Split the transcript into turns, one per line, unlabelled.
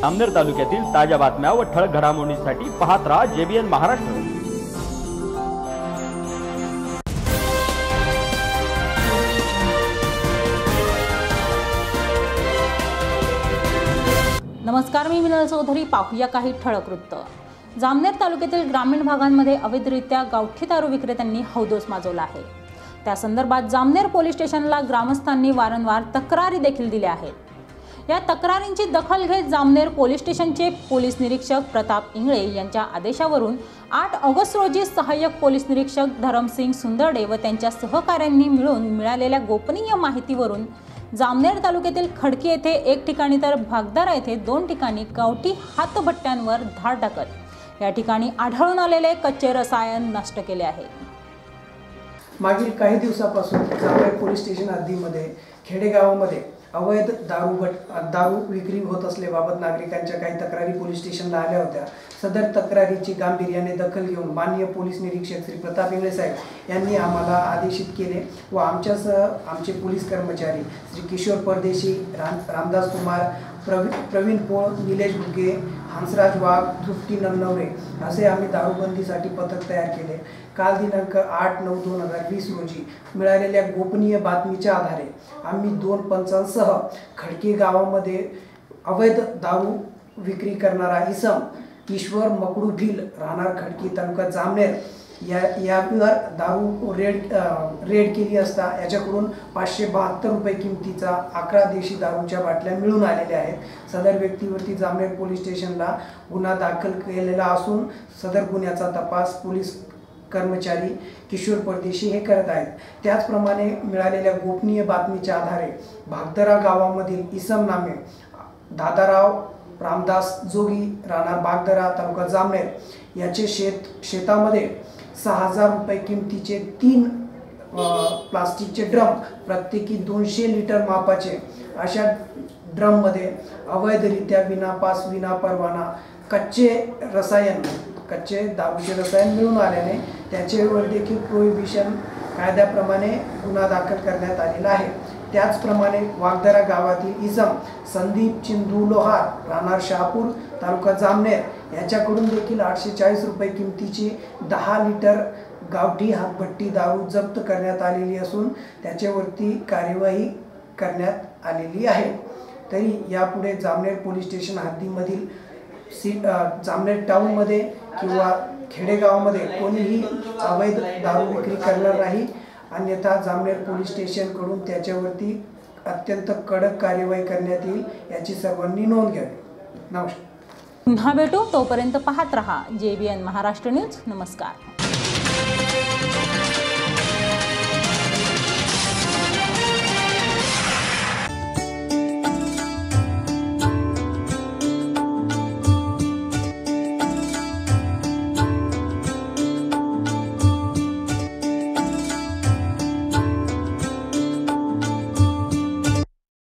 जामनेर तालुक्यातील ताज्या बातम्या व ठळक घडामोडींसाठी पाहत राहा जेबीएन महाराष्ट्र.
नमस्कार मी विनल चौधरी. पाहूया काही ठळक वृत्त. जामनेर तालुक्यातील ग्रामीण भागांमध्ये अवैधरित्या गावठी दारू विक्रेत्यांनी हौदोस माजवला आहे. त्या संदर्भात जामनेर पोलीस स्टेशनला ग्रामस्थांनी वारंवार तक्रारी देखील दिल्या आहेत. या तक्रारींची दखल घेत जामनेर पोलीस स्टेशनचे पोलीस निरीक्षक प्रताप इंगळे यांच्या आदेशावरून आठ ऑगस्ट रोजी सहाय्यक पोलीस निरीक्षक धरमसिंग सुंदरडे व त्यांच्या सहकाऱ्यांनी मिळून मिळालेल्या गोपनीय माहितीवरून जामनेर तालुक्यातील खडकी येथे एक ठिकाणी तर भागदारा येथे दोन ठिकाणी गावठी हातभट्ट्यांवर धाड टाकत या ठिकाणी आढळून आलेले कच्चे रसायन नष्ट केले आहे.
मागील काही दिवसापासून जामनेर पोलीस स्टेशन हद्दीमध्ये खेडेगावामध्ये अवैध दारू भट दारू विक्री होत असल्याबाबत नागरिकांच्या काही तक्रारी पोलीस स्टेशनला आल्या होत्या. सदर तक्रारीची गांभीर्याने दखल घेऊन माननीय पोलीस निरीक्षक श्री प्रताप इंगळे साहेब यांनी आम्हाला आदेशित केले व आमच्यासह आमचे पोलीस कर्मचारी श्री किशोर परदेशी राम रामदास कुमार प्रवी प्रवीण पोळ निलेश बुगे हंसराज वाघ तृप्ती नवनवरे असे आम्ही दारूबंदीसाठी पथक तयार केले. काल दिनांक आठ नऊ दोन हजार वीस रोजी मिळालेल्या गोपनीय बातमीच्या आधारे आम्ही दोन पंचांसह खडकी गावामध्ये अवैध दारू विक्री करणारा इसम ईश्वर मकडू भिल राहणार खडकी तालुका जामनेर या यावर दारू रेड रेड केली असता याच्याकडून पाचशे बहात्तर रुपये किमतीचा अकरा देशी दारूच्या बाटल्या मिळून आलेल्या आहेत. सदर व्यक्तीवरती जामनेर पोलीस स्टेशनला गुन्हा दाखल केलेला असून सदर गुन्ह्याचा तपास पोलीस कर्मचारी किशोर परदेशी हे करत आहेत. त्याचप्रमाणे मिळालेल्या गोपनीय बातमीच्या आधारे भागदरा गावामधील इसम नामे दादाराव रामदास जोगी राहणार बागदरा तालुका जामनेर याचे शेत शेतामध्ये सहा हजार रुपये किमतीचे तीन प्लास्टिकचे ड्रम प्रत्येकी दोनशे लिटर मापाचे. अशा ड्रममध्ये अवैधरित्या विना पास विना परवाना कच्चे रसायन कच्चे दारूचे रसायन मिळून आल्याने त्याच्यावर देखील प्रोहिबिशन कायद्याप्रमाणे गुन्हा दाखल करण्यात आलेला आहे. त्याचप्रमाणे वागदरा गावातील इसम संदीप चिंदू लोहार राहणार शहापूर तालुका जामनेर याच्याकडून देखील आठशे चाळीस रुपये किमतीची दहा लिटर गावठी हातभट्टी दारू जप्त करण्यात आलेली असून त्याच्यावरती कार्यवाही करण्यात आलेली आहे. तरी यापुढे जामनेर पोलीस स्टेशन हद्दीमधील सी जामनेर टाऊनमध्ये किंवा खेडेगावामध्ये कोणीही अवैध दारू विक्री करणार नाही. अन्यथा जामनेर पोलीस स्टेशनकडून त्याच्यावरती अत्यंत कडक कार्यवाही करण्यात येईल याची सर्वांनी नोंद घ्यावी. नमस्कार.
पुन्हा भेटू. तोपर्यंत पाहत रहा. जे बी एन महाराष्ट्र न्यूज. नमस्कार.